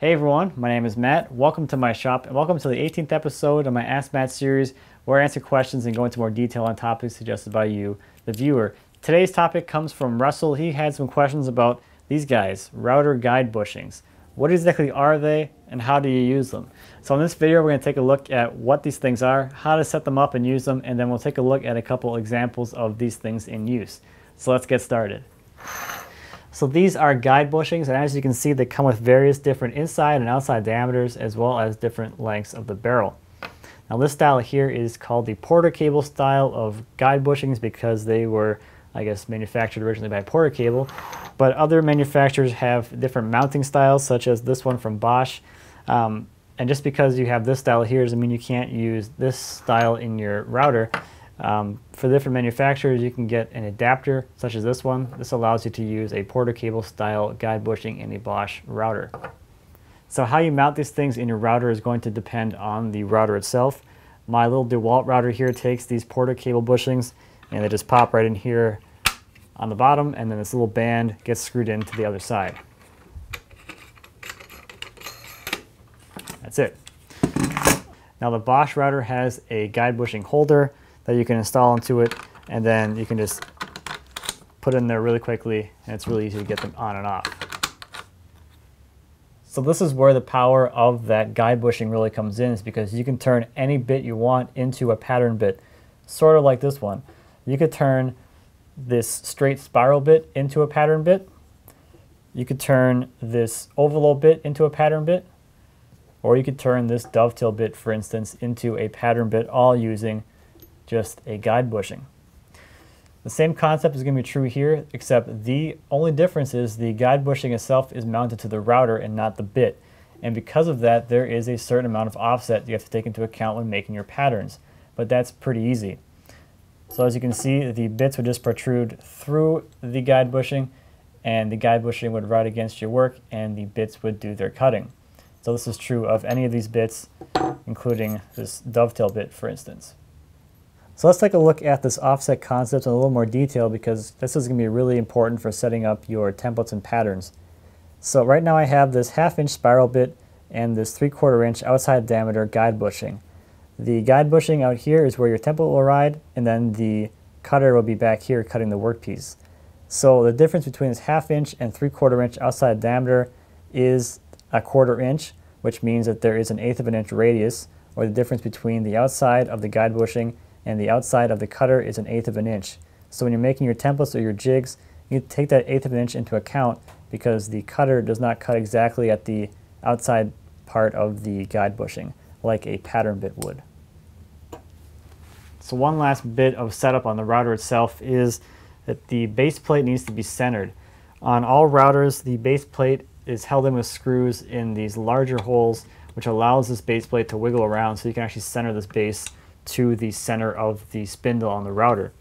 Hey everyone, my name is Matt. Welcome to my shop and welcome to the 18th episode of my Ask Matt series where I answer questions and go into more detail on topics suggested by you, the viewer. Today's topic comes from Russell. He had some questions about these guys, router guide bushings. What exactly are they and how do you use them? So in this video we're going to take a look at what these things are, how to set them up and use them, and then we'll take a look at a couple examples of these things in use. So let's get started. So these are guide bushings, and as you can see, they come with various different inside and outside diameters, as well as different lengths of the barrel. Now this style here is called the Porter Cable style of guide bushings because they were, I guess, manufactured originally by Porter Cable. But other manufacturers have different mounting styles, such as this one from Bosch. Um, and just because you have this style here doesn't mean you can't use this style in your router. Um, for different manufacturers, you can get an adapter such as this one. This allows you to use a Porter cable style guide bushing in a Bosch router. So how you mount these things in your router is going to depend on the router itself. My little DeWalt router here takes these Porter cable bushings and they just pop right in here on the bottom and then this little band gets screwed into the other side. That's it. Now the Bosch router has a guide bushing holder that you can install into it and then you can just put in there really quickly and it's really easy to get them on and off. So this is where the power of that guide bushing really comes in is because you can turn any bit you want into a pattern bit, sort of like this one. You could turn this straight spiral bit into a pattern bit. You could turn this ovolo bit into a pattern bit. Or you could turn this dovetail bit, for instance, into a pattern bit all using just a guide bushing. The same concept is going to be true here, except the only difference is the guide bushing itself is mounted to the router and not the bit. And because of that, there is a certain amount of offset you have to take into account when making your patterns. But that's pretty easy. So as you can see, the bits would just protrude through the guide bushing, and the guide bushing would ride against your work, and the bits would do their cutting. So this is true of any of these bits, including this dovetail bit, for instance. So let's take a look at this offset concept in a little more detail because this is going to be really important for setting up your templates and patterns. So right now I have this half inch spiral bit and this 3 quarter inch outside diameter guide bushing. The guide bushing out here is where your template will ride and then the cutter will be back here cutting the workpiece. So the difference between this half inch and 3 quarter inch outside diameter is a quarter inch which means that there is an eighth of an inch radius or the difference between the outside of the guide bushing and the outside of the cutter is an eighth of an inch. So when you're making your templates or your jigs, you take that eighth of an inch into account because the cutter does not cut exactly at the outside part of the guide bushing like a pattern bit would. So one last bit of setup on the router itself is that the base plate needs to be centered. On all routers, the base plate is held in with screws in these larger holes, which allows this base plate to wiggle around so you can actually center this base to the center of the spindle on the router.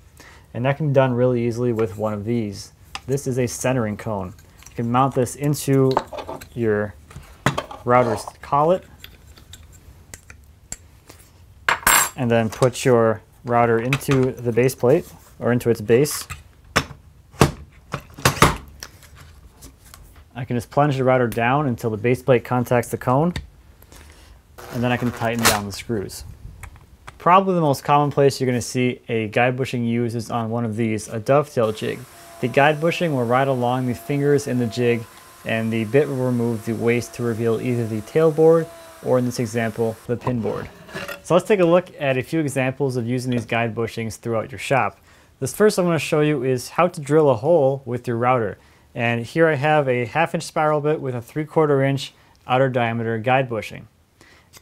And that can be done really easily with one of these. This is a centering cone. You can mount this into your router's collet and then put your router into the base plate or into its base. I can just plunge the router down until the base plate contacts the cone and then I can tighten down the screws. Probably the most common place you're going to see a guide bushing used is on one of these, a dovetail jig. The guide bushing will ride along the fingers in the jig and the bit will remove the waste to reveal either the tailboard or in this example, the pin board. So let's take a look at a few examples of using these guide bushings throughout your shop. This first I'm going to show you is how to drill a hole with your router. And here I have a half inch spiral bit with a three quarter inch outer diameter guide bushing.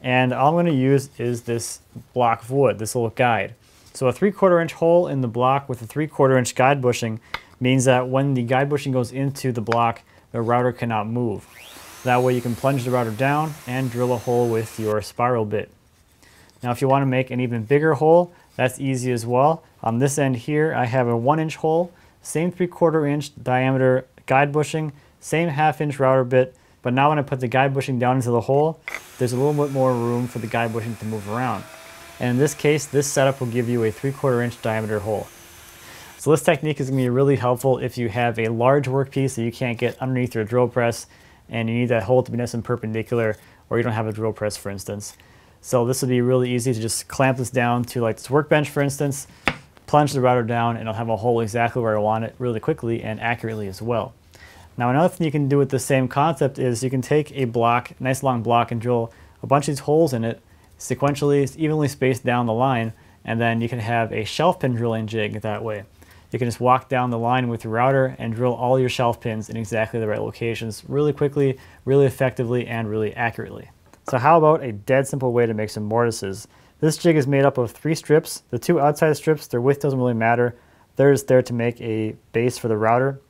And all I'm going to use is this block of wood, this little guide. So a 3 quarter inch hole in the block with a 3 quarter inch guide bushing means that when the guide bushing goes into the block, the router cannot move. That way you can plunge the router down and drill a hole with your spiral bit. Now if you want to make an even bigger hole, that's easy as well. On this end here, I have a 1 inch hole, same 3 quarter inch diameter guide bushing, same half inch router bit, but now when I put the guide bushing down into the hole, there's a little bit more room for the guide bushing to move around. And in this case, this setup will give you a 3 quarter inch diameter hole. So this technique is going to be really helpful if you have a large workpiece that you can't get underneath your drill press and you need that hole to be nice and perpendicular or you don't have a drill press for instance. So this would be really easy to just clamp this down to like this workbench for instance, plunge the router down and it'll have a hole exactly where I want it really quickly and accurately as well. Now another thing you can do with the same concept is you can take a block, nice long block and drill a bunch of these holes in it sequentially, evenly spaced down the line and then you can have a shelf pin drilling jig that way. You can just walk down the line with your router and drill all your shelf pins in exactly the right locations really quickly, really effectively, and really accurately. So how about a dead simple way to make some mortises? This jig is made up of three strips. The two outside strips, their width doesn't really matter. They're just there to make a base for the router.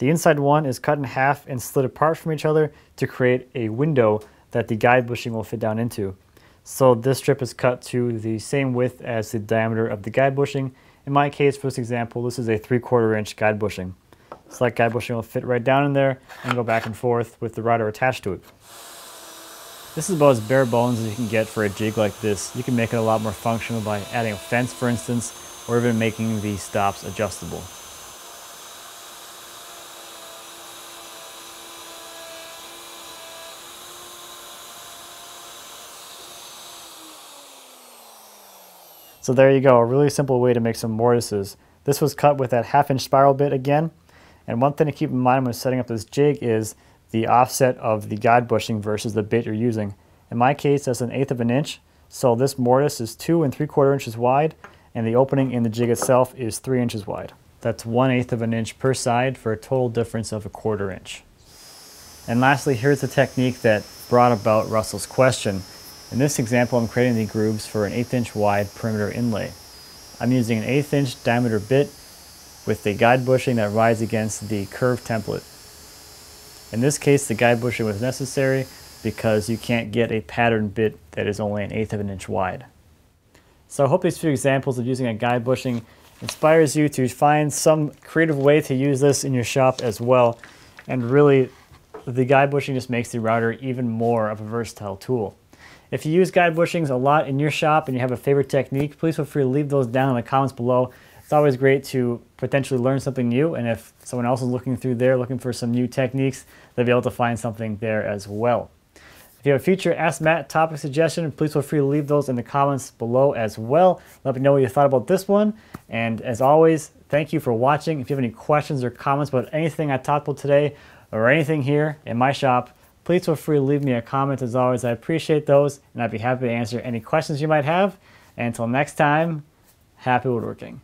The inside one is cut in half and slid apart from each other to create a window that the guide bushing will fit down into. So this strip is cut to the same width as the diameter of the guide bushing. In my case, for this example, this is a 3 quarter inch guide bushing. So that guide bushing will fit right down in there and go back and forth with the router attached to it. This is about as bare bones as you can get for a jig like this. You can make it a lot more functional by adding a fence, for instance, or even making the stops adjustable. So there you go, a really simple way to make some mortises. This was cut with that half inch spiral bit again. And one thing to keep in mind when setting up this jig is the offset of the guide bushing versus the bit you're using. In my case, that's an eighth of an inch. So this mortise is two and three quarter inches wide, and the opening in the jig itself is three inches wide. That's one eighth of an inch per side for a total difference of a quarter inch. And lastly, here's the technique that brought about Russell's question. In this example, I'm creating the grooves for an eighth inch wide perimeter inlay. I'm using an eighth inch diameter bit with the guide bushing that rides against the curved template. In this case, the guide bushing was necessary because you can't get a pattern bit that is only an eighth of an inch wide. So I hope these few examples of using a guide bushing inspires you to find some creative way to use this in your shop as well. And really, the guide bushing just makes the router even more of a versatile tool. If you use guide bushings a lot in your shop and you have a favorite technique, please feel free to leave those down in the comments below. It's always great to potentially learn something new, and if someone else is looking through there looking for some new techniques, they'll be able to find something there as well. If you have a future Ask Matt topic suggestion, please feel free to leave those in the comments below as well. Let me know what you thought about this one. And as always, thank you for watching. If you have any questions or comments about anything I talked about today or anything here in my shop, please feel free to leave me a comment. As always, I appreciate those, and I'd be happy to answer any questions you might have. And until next time, happy woodworking.